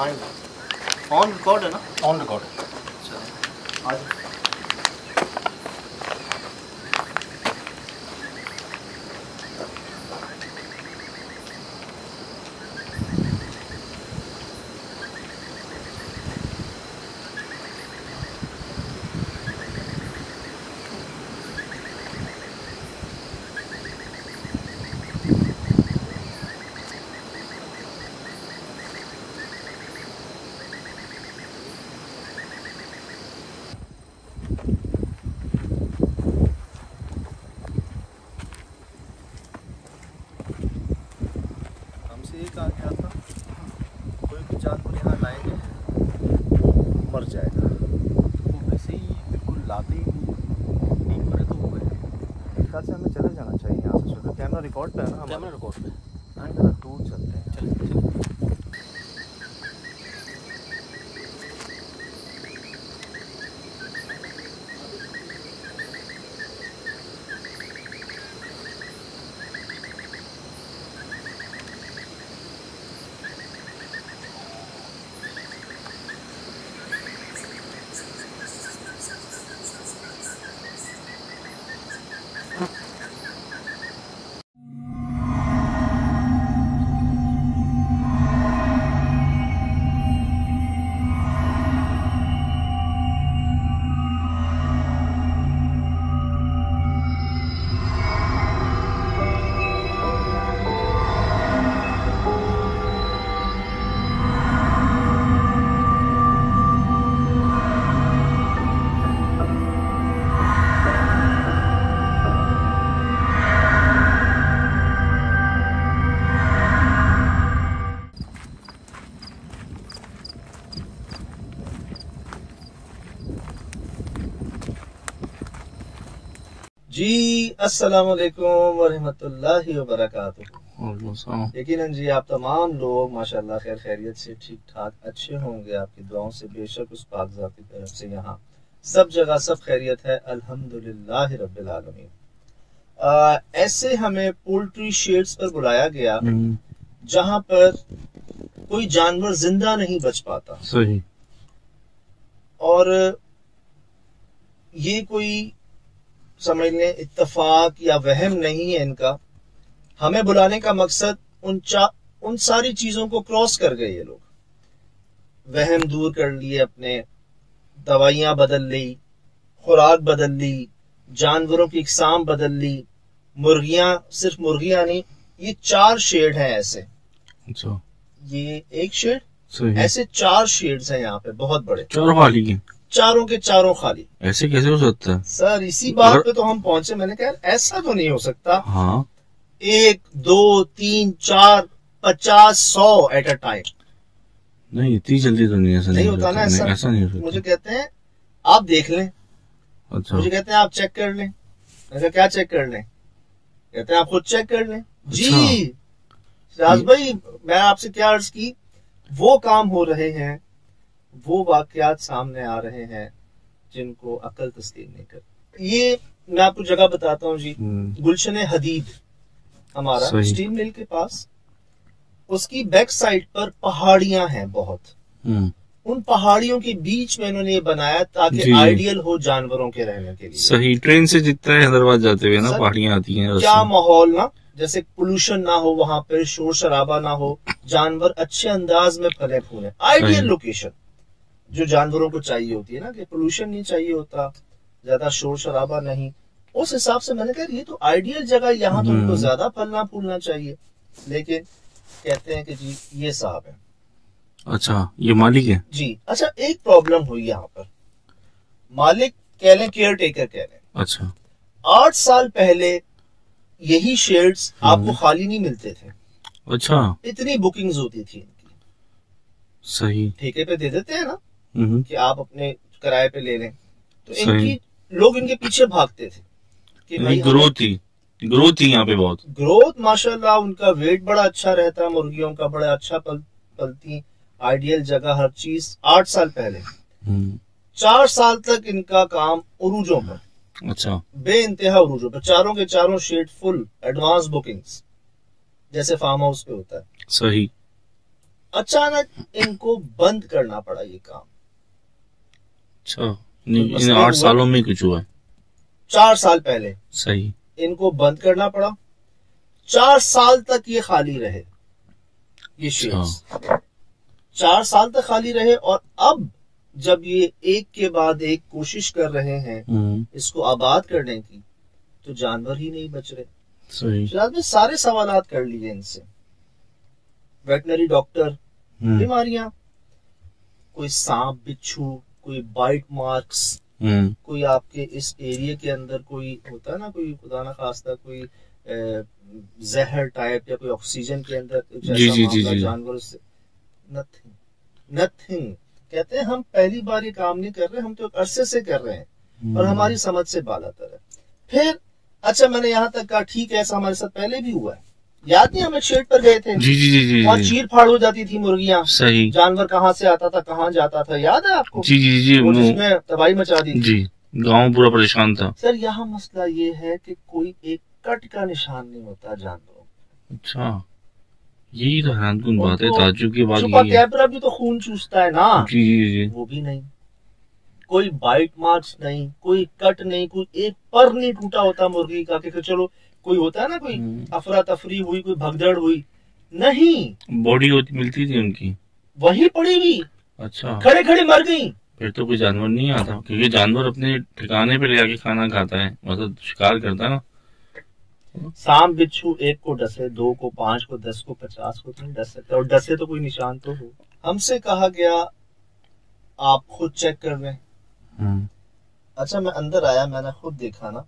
Fine on record है ना? On record अच्छा। आ जाओ। हमसे ये कहा गया था कोई भी जानवर यहाँ लाएँगे मर जाएगा। तो वैसे ही बिल्कुल लाते ही पर मरे तो हुए। ख्याल से हमें चले जाना चाहिए यहाँ से कैमरा रिकॉर्ड पे है ना कैमरा रिकॉर्ड पे हाँ। जरा दूर चलते हैं। चलिए वालेकुम वरहमतुल्लाहि वबरकातुहू यकीनन जी आप तमाम लोग माशाल्लाह खैर खैरियत से ठीक ठाक अच्छे होंगे। आपकी दुआओं से बेशक उस पाकज़ात की तरफ़ से यहाँ सब जगह सब खैरियत है। अल्हम्दुलिल्लाह रब्बिल आलमीन। ऐसे हमें पोल्ट्री शेड्स पर बुलाया गया जहाँ पर कोई जानवर ज़िंदा नहीं बच पाता। सही। और ये कोई समझ लें इतफाक या वहम नहीं है इनका। हमें बुलाने का मकसद उन चा उन सारी चीज़ों को क्रॉस कर गए ये लोग। वहम दूर कर लिए अपने दवाइयाँ बदल ली खुराक बदल ली जानवरों की इकसाम बदल ली मुर्गियाँ सिर्फ़ मुर्गियाँ नहीं ये चार शेड हैं ऐसे। अच्छा। ये एक शेड ऐसे चार शेड्स हैं यहाँ पे बहुत बड़े। चार वाली चारों के चारों खाली। ऐसे कैसे हो सकता है? सर इसी बात अगर- पे तो हम पहुँचे मैंने कहा ऐसा तो नहीं हो सकता। हाँ। एक दो तीन चार पचास सौ एट अ टाइम नहीं इतनी जल्दी तो नहीं ऐसा नहीं नहीं होता ना ऐसा। नहीं, ऐसा नहीं हो मुझे कहते हैं आप देख लें। अच्छा। मुझे कहते हैं आप चेक कर लें। कहा क्या चेक कर लें? कहते हैं आप खुद चेक कर लें। जी अच्छा। सिराज भाई मैं आपसे क्या अर्ज़ की? वो काम हो रहे हैं वो वाकयात सामने आ रहे हैं जिनको अकल तस्लीम नहीं कर ये मैं आपको जगह बताता हूँ जी। हम्म, गुलशन हदीद हमारा। स्टील मिल के पास उसकी बैक साइड पर पहाड़ियाँ हैं बहुत। हम्म, उन पहाड़ियों के बीच में इन्होंने ये बनाया ताकि। आइडियल हो जानवरों के रहने के लिए। सही ट्रेन से जितना है हैदराबाद जाते हुए ना पहाड़ियाँ आती हैं क्या माहौल ना जैसे पोल्यूशन ना हो वहाँ पर शोर शराबा ना हो जानवर अच्छे अंदाज में फले फूले आइडियल लोकेशन जो जानवरों को चाहिए होती है ना कि पोल्यूशन नहीं चाहिए होता ज़्यादा शोर शराबा नहीं। उस हिसाब से मैंने कहा ये तो आइडियल जगह यहाँ तो उनको हम्म। ज़्यादा फलना फूलना चाहिए। लेकिन कहते हैं कि जी ये साहब है। अच्छा ये मालिक है? जी अच्छा एक प्रॉब्लम हुई यहाँ पर। मालिक कह लें केयर टेकर कह लें। अच्छा। आठ साल पहले यही शेड्स आपको हम्म। खाली नहीं मिलते थे। अच्छा। इतनी बुकिंग्स होती थी इनकी। सही। ठेके पे दे देते हैं ना। कि आप अपने किराए पे ले लें। तो इनकी लोग इनके पीछे भागते थे कि भाई ग्रोथ थी। ग्रोथ थी यहाँ पे बहुत। ग्रोथ माशाल्लाह उनका वेट बड़ा अच्छा रहता है मुर्गियों का बड़ा अच्छा पल, पलती आइडियल जगह हर चीज़ आठ साल पहले। हम्म, चार साल तक इनका काम उरूजों पर। अच्छा। बे इंतहा उरूजों पर। चारों के चारों शेड फुल एडवांस बुकिंग्स जैसे फार्म हाउस पे होता है। सही। अचानक इनको बंद करना पड़ा ये काम। अच्छा। इन आठ सालों में कुछ हुआ चार साल पहले सही। इनको बंद करना पड़ा। चार साल तक ये खाली रहे ये शेयर्स अच्छा। चार साल तक खाली रहे और अब जब ये एक के बाद एक कोशिश कर रहे हैं हम्म। इसको आबाद करने की तो जानवर ही नहीं बच रहे। सही। सारे सवाल कर लिए इनसे। वेटनरी डॉक्टर हम्म। बीमारियाँ कोई सांप बिच्छू कोई बाइट मार्क्स हम्म। कोई आपके इस एरिया के अंदर कोई होता है ना कोई खुदा ना खास्ता कोई जहर टाइप या कोई ऑक्सीजन के अंदर जी, जी, जी, जानवर से। नथिंग नथिंग कहते हैं हम पहली बार ये काम नहीं कर रहे हम तो अरसे से कर रहे हैं। और हम्म। हमारी समझ से बालातर है फिर अच्छा मैंने यहाँ तक कहा ठीक है ऐसा हमारे साथ पहले भी हुआ है। याद नहीं हम एक शेड पर गए थे? जी जी जी जी और चीर फाड़ हो जाती थी मुर्गियाँ। सही। जानवर कहाँ से आता था कहाँ जाता था याद है आपको? जी जी जी जिसमें तबाही मचा दी जी गाँव पूरा परेशान था। सर यहाँ मसला ये है कि कोई एक कट का निशान नहीं होता जानवरों अच्छा। यही तो हैरान बात है ताजुब की बात कैपरा भी तो खून चूसता है ना। जी जी जी वो भी नहीं। कोई बाइट मार्क्स नहीं कोई कट नहीं कोई एक पर नहीं टूटा होता मुर्गी का कि चलो कोई होता है ना कोई? हम्म। अफरा तफरी हुई कोई भगदड़ हुई। नहीं। बॉडी होती मिलती थी उनकी। वही पड़ी हुई। अच्छा। खड़े खड़े मर गई। फिर तो कोई जानवर नहीं आता क्योंकि जानवर अपने ठिकाने पे ले आके खाना खाता है मतलब शिकार करता है ना। सांप बिच्छू एक को डसे दो को पाँच को दस को पचास को तो नहीं डस सकते और डसे तो कोई निशान तो हो। हमसे कहा गया आप खुद चेक कर लें। हम्म। अच्छा मैं अंदर आया मैंने खुद देखा ना।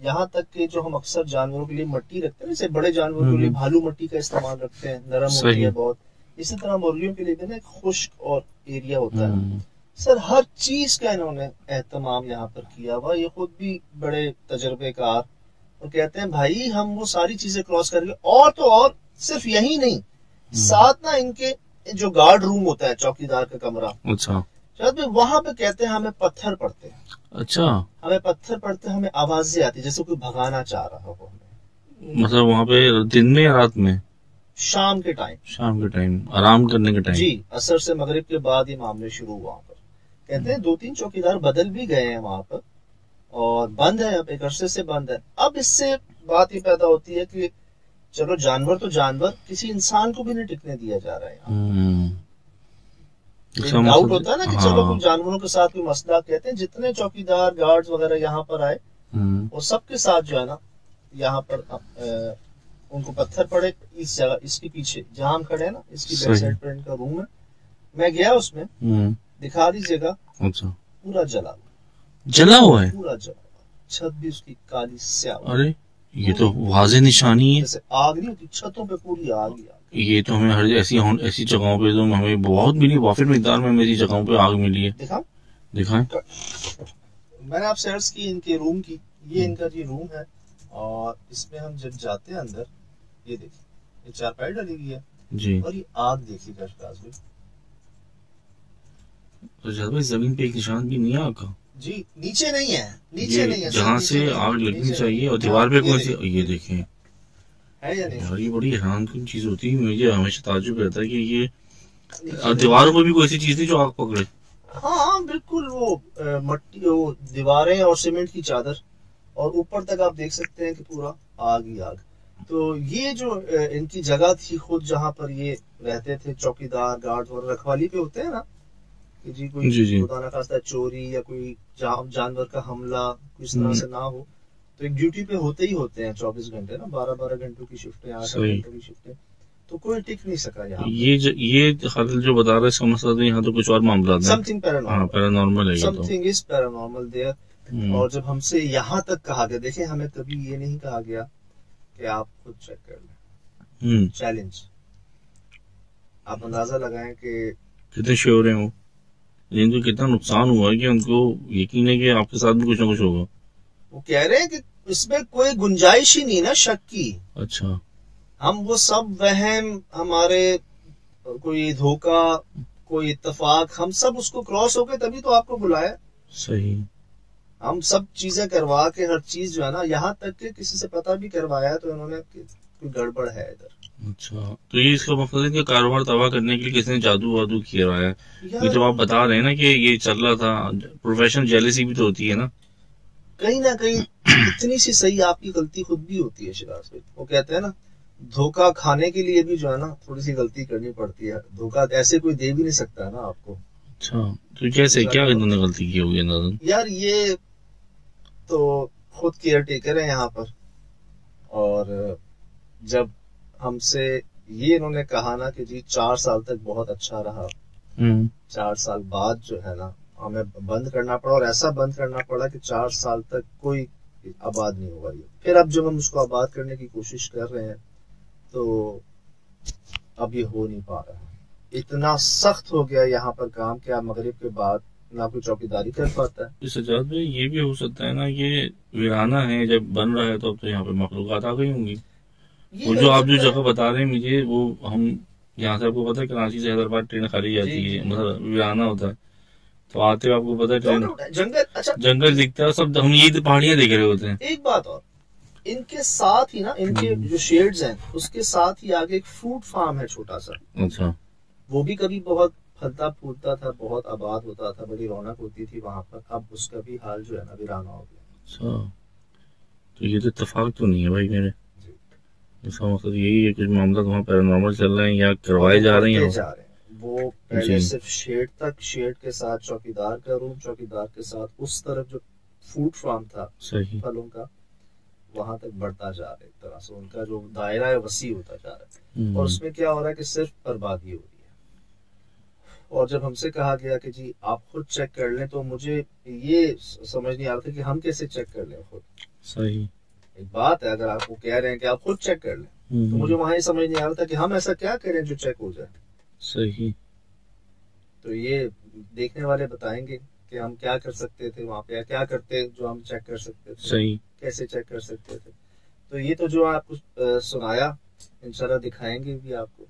यहाँ तक के जो हम अक्सर जानवरों के लिए मट्टी रखते हैं जैसे बड़े जानवरों के लिए हम्म। भालू मट्टी का इस्तेमाल रखते हैं नरम होती है बहुत इसी तरह मुर्गियों के लिए भी ना एक खुश्क और एरिया होता है हम्म। सर हर चीज़ का इन्होंने एहतमाम यहाँ पर किया हुआ ये खुद भी बड़े तजर्बेकार और कहते हैं भाई हम वो सारी चीज़ें क्रॉस करके और तो और सिर्फ़ यही नहीं हम्म। साथ ना इनके जो गार्ड रूम होता है चौकीदार का कमरा अच्छा शायद वहाँ पे कहते हैं हमें पत्थर पड़ते हैं अच्छा। हमें पत्थर पड़ते हमें आवाज़ें आती जैसे कोई भगाना चाह रहा हो हमें। मतलब वहाँ पे दिन में या रात में? शाम के टाइम शाम के टाइम आराम करने के टाइम जी असर से मगरिब के बाद ये मामले शुरू हुआ पर। कहते हैं दो तीन चौकीदार बदल भी गए हैं वहाँ पर और बंद है अब एक अरसे से बंद है। अब इससे बात ये पैदा होती है कि चलो जानवर तो जानवर किसी इंसान को भी नहीं टिकने दिया जा रहा है। डाउट होता है ना कि हाँ। चलो कुछ जानवरों के साथ कोई मसला कहते हैं जितने चौकीदार गार्ड्स वगैरह यहाँ पर आए हम्म। वो सबके साथ जो है ना यहाँ पर आ, उनको पत्थर पड़े इस जगह इसके पीछे जहाँ हम खड़े हैं ना इसकी बैक साइड पर इनका रूम है। मैं गया उसमें हम्म। दिखा दीजिएगा अच्छा। पूरा जला हुआ। जला हुआ है? पूरा जला हुआ। छत भी उसकी काली स्या अरे। ये तो वाजे निशानी है। आग नहीं होती छतों पे पूरी आग ही ये तो हमें हर ऐसी ऐसी जगहों पे तो हमें बहुत मिली वाफिर मिकदार में मेरी जगहों पे आग मिली है। दिखा दिखाएँ? मैंने आपसे अर्ज़ की इनके रूम की। ये इनका जी रूम है और इसमें हम जब जाते हैं अंदर ये देखिए ये चारपाई डाली गई है। जी। और ये आग देखिए तो ज़मीन पे एक निशान भी नहीं है आग का? जी नीचे नहीं है नीचे नहीं है जहाँ से आग लगनी चाहिए और दीवार पे कौन सी ये देखें। है यार ये बड़ी हैरान की चीज़ होती है मुझे हमेशा ताजुब रहता है कि ये दीवारों पर भी कोई ऐसी चीज़ थी जो आग पकड़े। हाँ हाँ बिल्कुल वो मट्टी वो दीवारें और सीमेंट की चादर और ऊपर तक आप देख सकते हैं कि पूरा आग ही आग। तो ये जो इनकी जगह थी खुद जहाँ पर ये रहते थे चौकीदार गार्ड और रखवाली पे होते हैं ना जी कोई जी जी। खुदा खास्ता चोरी या कोई जानवर का हमला इस तरह हम्म। से ना हो तो एक ड्यूटी पे होते ही होते हैं चौबीस घंटे ना बारह बारह घंटों की शिफ्ट है आठ घंटों की शिफ्ट है तो कोई टिक नहीं सका यहाँ ये ज, ये खालिद जो बता रहे समझ सकते यहाँ तो कुछ और मामला समथिंग पैरानॉर्मल पैरानॉर्मल है समथिंग इज़ पैरानॉर्मल देयर और जब हमसे यहाँ तक कहा गया देखें हमें कभी ये नहीं कहा गया कि आप खुद चेक कर लें। चैलेंज हम्म। आप अंदाज़ा लगाएँ कि कितने श्योर है वो? इनको कितना नुकसान हुआ है कि उनको यकीन है कि आपके साथ भी कुछ ना कुछ होगा। वो कह रहे हैं कि इसमें कोई गुंजाइश ही नहीं ना शक की। अच्छा। हम वो सब वहम हमारे कोई धोखा कोई इतफाक हम सब उसको क्रॉस हो गए तभी तो आपको बुलाया। सही। हम सब चीज़ें करवा के हर चीज़ जो है ना यहाँ तक कि किसी से पता भी करवाया तो उन्होंने कोई गड़बड़ है इधर। अच्छा। तो ये इसका मकसद है कि कारोबार तबाह करने के लिए किसी ने जादू वादू किया रहा है? ये जब आप बता रहे हैं ना कि ये चल रहा था प्रोफेशनल जेलिसी भी तो होती है ना। कहीं ना कहीं इतनी सी सही आपकी गलती खुद भी होती है शिराज भाई। वो कहते हैं ना धोखा खाने के लिए भी जो है ना थोड़ी सी गलती करनी पड़ती है। धोखा ऐसे कोई दे भी नहीं सकता ना आपको। अच्छा तो कैसे क्या इन्होंने गलती की होगी नाजन यार ये तो खुद केयर टेकर है यहाँ पर। और जब हमसे ये इन्होंने कहा ना कि जी चार साल तक बहुत अच्छा रहा। हम्म। चार साल बाद जो है ना हमें बंद करना पड़ा और ऐसा बंद करना पड़ा कि चार साल तक कोई आबाद नहीं हुआ ये। फिर अब जब हम उसको आबाद करने की कोशिश कर रहे हैं तो अब ये हो नहीं पा रहा इतना सख्त हो गया यहाँ पर काम क्या मगरब के बाद ना कोई चौकीदारी कर पाता है। सजाद भाई ये भी हो सकता है ना ये वीराना है जब बन रहा है तो अब तो यहाँ पे मखलूक आ गई होंगी। वो जो आप जो जगह बता रहे हैं मुझे वो हम यहाँ से आपको पता है कराची से हैदराबाद ट्रेन खाली जाती है मतलब वीराना होता है। तो आते हुए आपको पता है ट्रेन जंगल अच्छा जंगल दिखता है सब हम ये तो पहाड़ियाँ देख रहे होते हैं। एक बात और इनके साथ ही ना इनके हम्म। जो शेड्स हैं उसके साथ ही आगे एक फ्रूट फार्म है छोटा सा। अच्छा। वो भी कभी बहुत फलता फूलता था बहुत आबाद होता था बड़ी रौनक होती थी वहाँ पर। अब उसका भी हाल जो है ना वीराना हो गया। अच्छा। तो ये तो इतफाक तो नहीं है भाई मेरे। इसका मतलब यही है कि मामला वहाँ पैरानॉर्मल चल रहे हैं या करवाए जा रहे हैं जा रहे हैं। वो पहले सिर्फ़ शेड तक शेड के साथ चौकीदार का रूम चौकीदार के साथ उस तरफ़ जो फ़ूड फार्म था सही। फलों का वहाँ तक बढ़ता जा रहा है एक तरह से। उनका जो दायरा है वसी होता जा रहा है। हम्म। और उसमें क्या हो रहा है कि सिर्फ़ बर्बादी हो रही है। और जब हमसे कहा गया कि जी आप खुद चेक कर लें तो मुझे ये समझ नहीं आ रहा था कि हम कैसे चेक कर लें खुद। सही। एक बात है अगर आप वो कह रहे हैं कि आप खुद चेक कर लें तो हम्म। मुझे वहाँ ये समझ नहीं आ रहा था कि हम ऐसा क्या करें जो चेक हो जाए। सही। तो ये देखने वाले बताएँगे कि हम क्या कर सकते थे वहाँ पे क्या करते जो हम चेक कर सकते थे सही। कैसे चेक कर सकते थे। तो ये तो जो आपको सुनाया इंशाल्लाह दिखाएँगे भी आपको।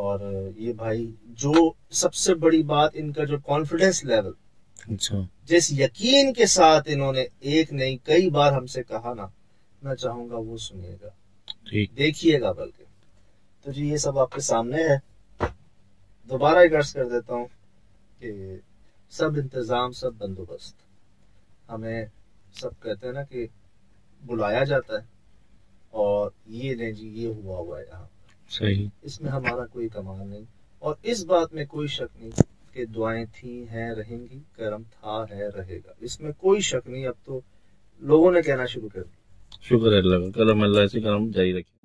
और ये भाई जो सबसे बड़ी बात इनका जो कॉन्फिडेंस लेवल अच्छा। जिस यकीन के साथ इन्होंने एक नहीं कई बार हमसे कहा ना मैं चाहूँगा वो सुनिएगा। देखिएगा बल्कि। तो जी ये सब आपके सामने है। दोबारा एक अर्ज़ कर देता हूँ कि सब इंतज़ाम सब बंदोबस्त। हमें सब कहते हैं ना कि बुलाया जाता है और ये नहीं जी ये हुआ हुआ है यहाँ। सही। इसमें हमारा कोई कमाल नहीं और इस बात में कोई शक नहीं कि दुआएँ थी, हैं, रहेंगी, करम था, है, रहेगा। इसमें कोई शक नहीं, अब तो लोगों ने कहना शुरू कर दिया। शुक्र है करम अल्लाह से करम जारी रखे।